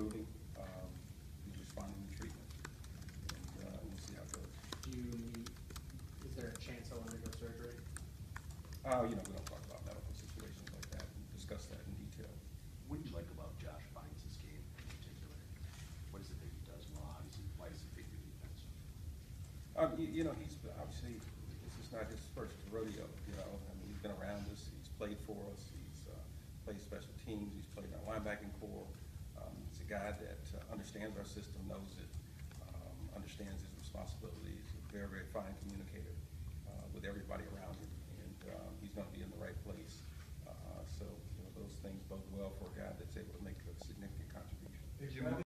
improving, um, he's responding to treatment, and, uh, we'll see how it goes. Do you need, is there a chance he'll undergo surgery? Uh, you know, we don't talk about medical situations like that, and discuss that in detail. What do you like about Josh Bynes' game in particular? What is it that he does well? Obviously, why does he pick the defense? Um, you, you know, he's, obviously, this is not his first rodeo, you know, I mean, he's been around us, he's played for us, he's, uh, played special teams, he's played in our linebacking corps. Guy that uh, understands our system, knows it, um, understands his responsibilities, a very, very fine communicator, uh, with everybody